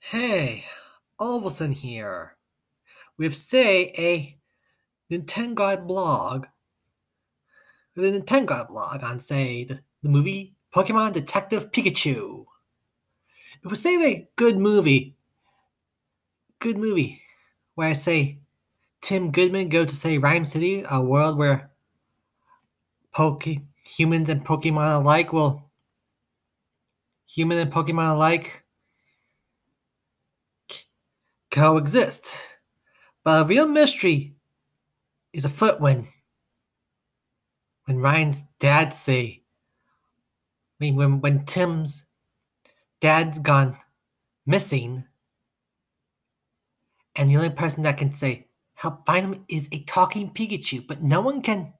Hey, Olvison here. With say a Nintendo blog. The Nintendo blog on say the, the movie Pokemon Detective Pikachu. It was say a good movie. Good movie. Where I say Tim Goodman go to say Rhyme City, a world where Poke humans and Pokemon alike will human and Pokemon alike coexist. But a real mystery is afoot when when Ryan's dad say I mean when when Tim's dad's gone missing and the only person that can say help find him is a talking Pikachu, but no one can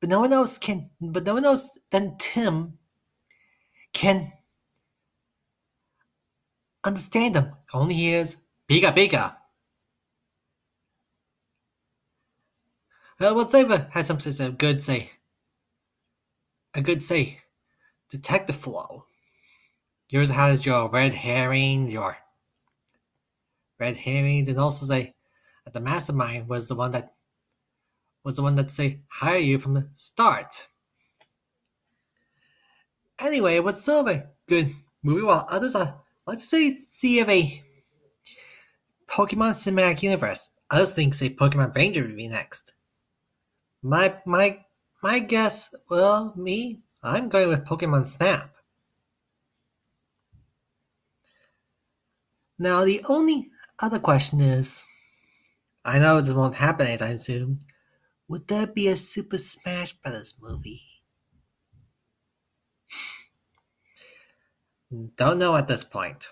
but no one else can but no one else than Tim can understand him. Only hears Pika Pika. Well, we'll say has some sense of good say. A good say. Detective flow. Yours has your red herrings, your red herrings, and also say that the mastermind was the one that was the one that say hire you from the start. Anyway, what's of a good movie while others are let's say see if a Pokemon Cinematic Universe. Others think say Pokemon Ranger would be next. My my my guess, well, me, I'm going with Pokemon Snap. Now the only other question is I know this won't happen anytime soon. Would there be a Super Smash Bros. movie? Don't know at this point.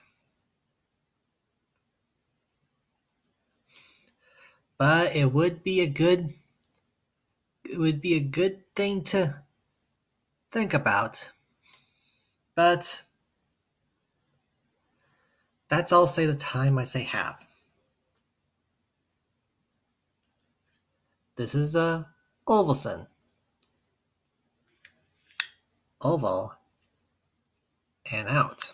But it would be a good it would be a good thing to think about. But that's all say the time I say have. This is uh Olvison. Oval and out.